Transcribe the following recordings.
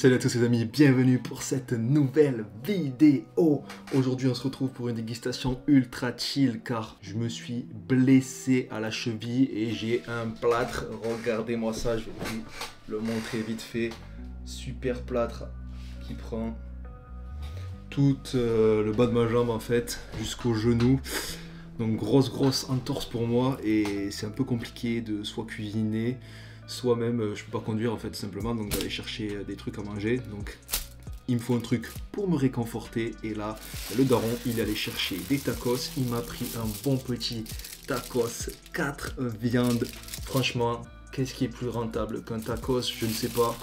Salut à tous les amis, bienvenue pour cette nouvelle vidéo. Aujourd'hui on se retrouve pour une dégustation ultra chill car je me suis blessé à la cheville et j'ai un plâtre. Regardez-moi ça, je vais vous le montrer vite fait. Super plâtre qui prend tout euh, le bas de ma jambe en fait jusqu'au genou. Donc grosse grosse entorse pour moi et c'est un peu compliqué de soit cuisiner soit même euh, je peux pas conduire en fait simplement donc d'aller chercher euh, des trucs à manger. Donc il me faut un truc pour me réconforter. Et là le daron il allait chercher des tacos. Il m'a pris un bon petit tacos 4 viandes. Franchement qu'est-ce qui est plus rentable qu'un tacos? Je ne sais pas.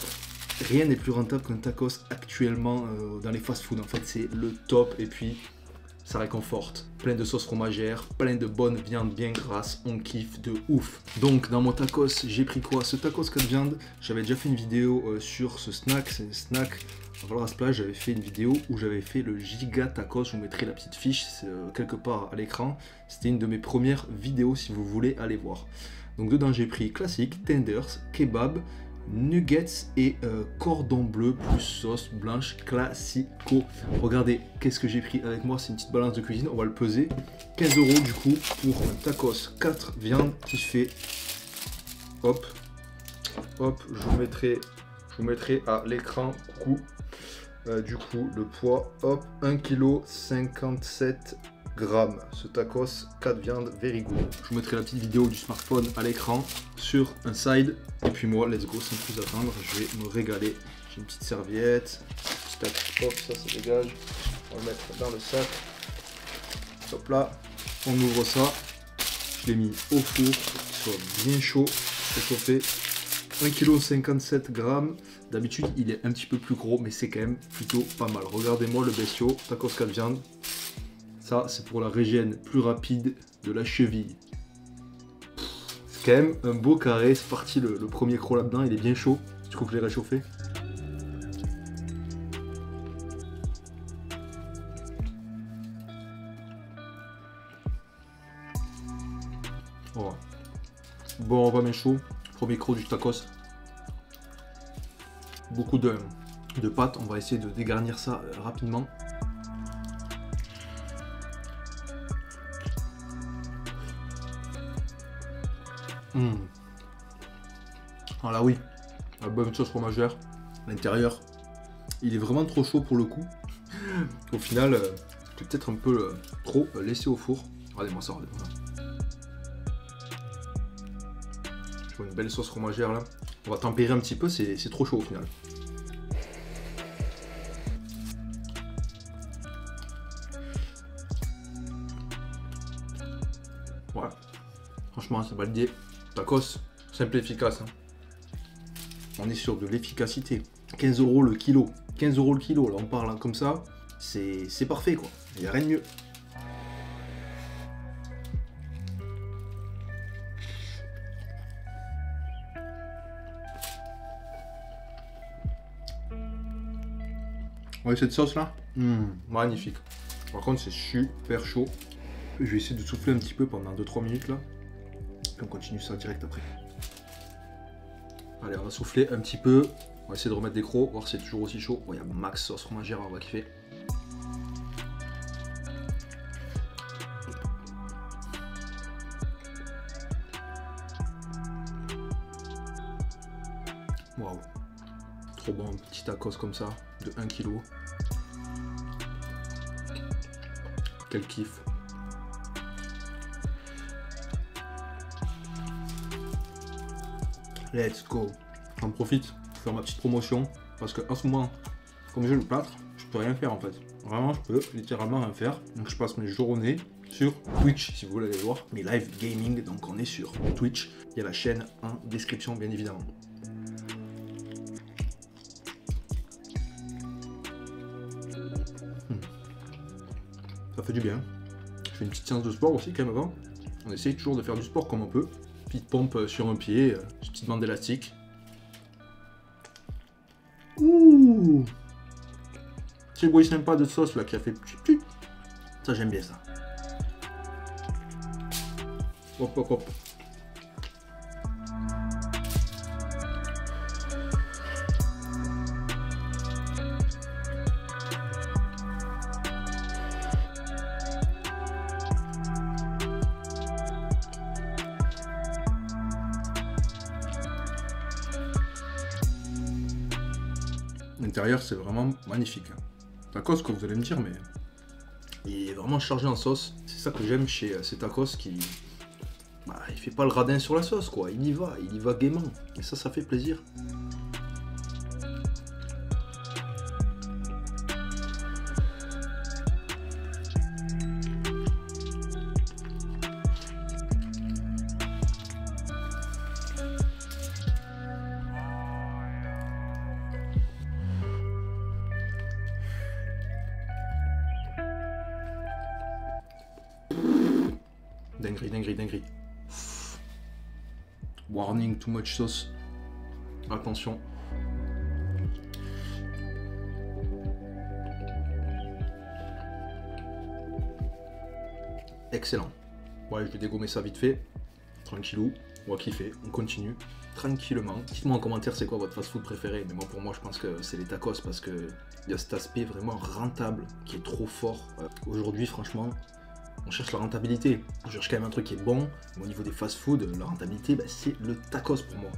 Rien n'est plus rentable qu'un tacos actuellement euh, dans les fast food en fait c'est le top. Et puis ça réconforte. Plein de sauces fromagères, plein de bonnes viandes bien grasses, on kiffe de ouf. Donc dans mon tacos, j'ai pris quoi Ce tacos 4 viandes, j'avais déjà fait une vidéo euh, sur ce snack, c'est un snack à Plage, j'avais fait une vidéo où j'avais fait le giga tacos, je vous mettrai la petite fiche euh, quelque part à l'écran. C'était une de mes premières vidéos si vous voulez aller voir. Donc dedans j'ai pris classique, tenders, kebab, nuggets et euh, cordon bleu plus sauce blanche classico. Regardez, qu'est-ce que j'ai pris avec moi C'est une petite balance de cuisine, on va le peser. 15 euros du coup pour un tacos 4 viandes qui fait... Hop, hop, je vous mettrai, je vous mettrai à l'écran, coucou. Euh, du coup, le poids, hop, 1 kg 57 grammes. Ce tacos, 4 viandes, very good. Je vous mettrai la petite vidéo du smartphone à l'écran sur un side. Et puis moi, let's go, sans plus attendre, je vais me régaler. J'ai une petite serviette, hop, ça, ça dégage. On va le mettre dans le sac. Hop là, on ouvre ça. Je l'ai mis au four qu'il soit bien chaud, chauffé. 1,57 kg. D'habitude, il est un petit peu plus gros, mais c'est quand même plutôt pas mal. Regardez-moi le bestiau, tacos 4 viandes. Ça, c'est pour la régène plus rapide de la cheville. C'est quand même un beau carré. C'est parti, le, premier croc là-dedans, il est bien chaud. Du coup, je l'ai réchauffé? Bon, on va mettre chaud. Premier croc du tacos. Beaucoup de, de pâtes. On va essayer de dégarnir ça euh, rapidement. Mmh. Ah là oui, la bonne sauce fromagère. L'intérieur, il est vraiment trop chaud pour le coup. Au final, euh, peut-être un peu euh, trop laissé au four. Regardez-moi ça, regardez-moi ça. Je vois une belle sauce fromagère là. On va tempérer un petit peu, c'est trop chaud au final. Ouais. Franchement, c'est validé. Tacos, simple et efficace. Hein. On est sur de l'efficacité. 15 euros le kilo. 15 euros le kilo, là on parle hein, comme ça. C'est parfait quoi. Il n'y a rien de mieux. Ouais, cette sauce là, mmh, magnifique. Par contre, c'est super chaud. Je vais essayer de souffler un petit peu pendant 2-3 minutes là on continue ça direct après. Allez, on va souffler un petit peu. On va essayer de remettre des crocs, voir si c'est toujours aussi chaud. il y a max sauce fromagère, on va kiffer. Waouh. Trop bon, petit tacos comme ça, de 1 kg. Quel kiff. Let's go. J'en profite pour faire ma petite promotion parce que ce moment, comme j'ai le plâtre, je peux rien faire en fait. Vraiment, je peux littéralement rien faire. Donc je passe mes journées sur Twitch si vous voulez aller voir mes live gaming. Donc on est sur Twitch. Il y a la chaîne en description bien évidemment. Hmm. Ça fait du bien. Je fais une petite séance de sport aussi quand même avant. On essaye toujours de faire du sport comme on peut petite pompe sur un pied, euh, petite bande élastique. Ouh Petit bruit sympa de sauce là qui a fait Ça j'aime bien ça. Hop hop hop. L'intérieur, c'est vraiment magnifique. Tacos, quoi, vous allez me dire, mais il est vraiment chargé en sauce. C'est ça que j'aime chez euh, ces tacos qui. Bah, il fait pas le radin sur la sauce, quoi. Il y va, il y va gaiement. Et ça, ça fait plaisir. Dinguerie, dinguerie, dinguerie. Warning, too much sauce. Attention. Excellent. Ouais, je vais dégommer ça vite fait. Tranquillou. On va kiffer. On continue. Tranquillement. Dites-moi en commentaire c'est quoi votre fast-food préféré? Mais moi, pour moi, je pense que c'est les tacos parce que il y a cet aspect vraiment rentable qui est trop fort. Euh, aujourd'hui, franchement, on cherche la rentabilité. On cherche quand même un truc qui est bon. Mais au niveau des fast-food, la rentabilité, bah, c'est le tacos pour moi.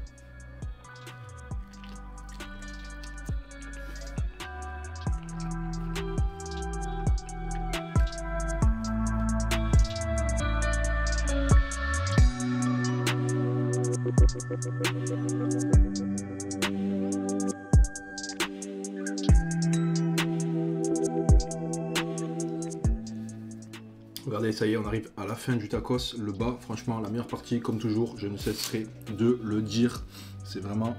Regardez, ça y est, on arrive à la fin du tacos. Le bas, franchement, la meilleure partie, comme toujours, je ne cesserai de le dire. C'est vraiment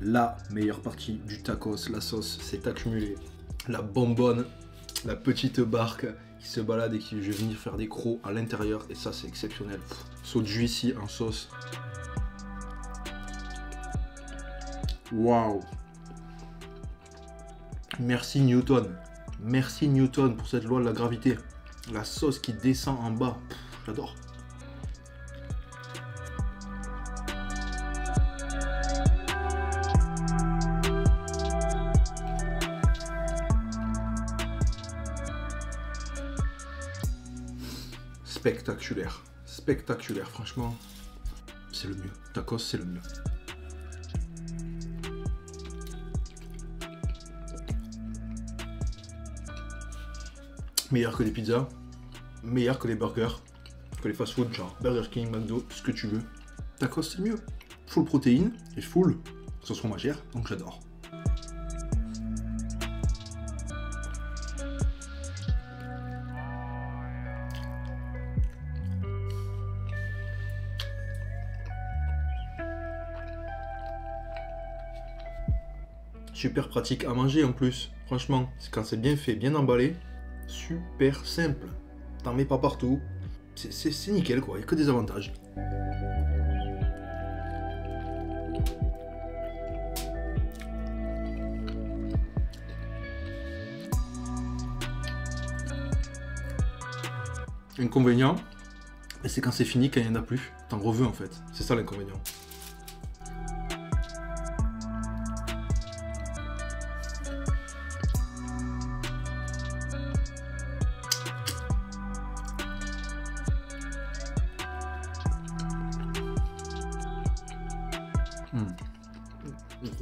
la meilleure partie du tacos. La sauce s'est accumulée. La bonbonne, la petite barque qui se balade et qui je vais venir faire des crocs à l'intérieur. Et ça, c'est exceptionnel. Saut jus ici en sauce. Waouh Merci Newton. Merci Newton pour cette loi de la gravité. La sauce qui descend en bas. J'adore. Spectaculaire. Spectaculaire, franchement. C'est le mieux. Tacos, c'est le mieux. Meilleur que les pizzas, meilleur que les burgers, que les fast-food, genre Burger King, McDo, ce que tu veux. Tacos, c'est mieux. Full protéines et full sauce fromagère, donc j'adore. Super pratique à manger en plus. Franchement, quand c'est bien fait, bien emballé, super simple. T'en mets pas partout. C'est nickel quoi, il n'y a que des avantages. Inconvénient, c'est quand c'est fini, quand il n'y en a plus. T'en reveux en fait. C'est ça l'inconvénient.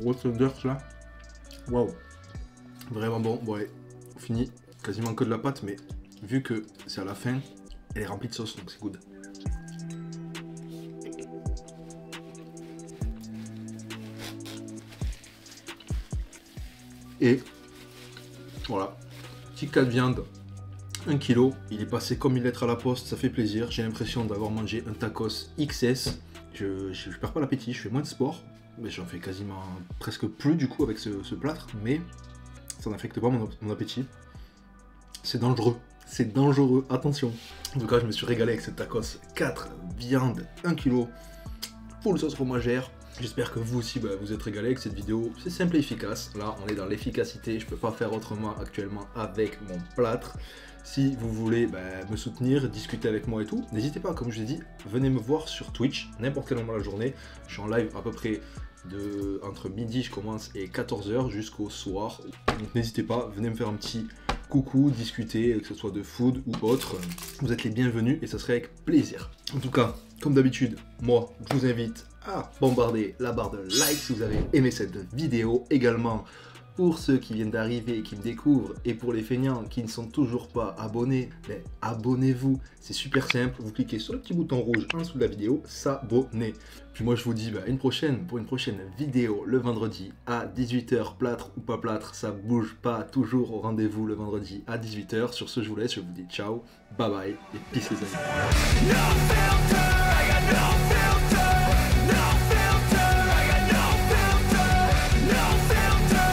Grosse odeur là. Waouh. Vraiment bon. Ouais, on finit quasiment que de la pâte, mais vu que c'est à la fin, elle est remplie de sauce, donc c'est good. Et voilà, petit cas de viande, 1 kg. Il est passé comme il lettre à la poste, ça fait plaisir. J'ai l'impression d'avoir mangé un tacos XS. Je, je, je perds pas l'appétit, je fais moins de sport, mais j'en fais quasiment presque plus du coup avec ce, plâtre, mais ça n'affecte pas mon, appétit. C'est dangereux, c'est dangereux, attention. En tout cas, je me suis régalé avec ce tacos. 4 viandes, 1 kg, full sauce fromagère. J'espère que vous aussi bah, vous êtes régalé avec cette vidéo. C'est simple et efficace. Là, on est dans l'efficacité. Je peux pas faire autrement actuellement avec mon plâtre. Si vous voulez bah, me soutenir, discuter avec moi et tout, n'hésitez pas, comme je l'ai dit, venez me voir sur Twitch, n'importe quel moment de la journée. Je suis en live à peu près de entre midi je commence et 14h jusqu'au soir. Donc n'hésitez pas, venez me faire un petit coucou, discuter, que ce soit de food ou autre. Vous êtes les bienvenus et ça serait avec plaisir. En tout cas, comme d'habitude, moi je vous invite à bombarder la barre de like si vous avez aimé cette vidéo. Également, Pour ceux qui viennent d'arriver et qui me découvrent, et pour les feignants qui ne sont toujours pas abonnés, ben, abonnez-vous. C'est super simple. Vous cliquez sur le petit bouton rouge en dessous de la vidéo, s'abonner. Puis moi, je vous dis bah, une prochaine pour une prochaine vidéo le vendredi à 18h, plâtre ou pas plâtre, ça bouge pas toujours au rendez-vous le vendredi à 18h. Sur ce, je vous laisse, je vous dis ciao, bye bye et peace les amis.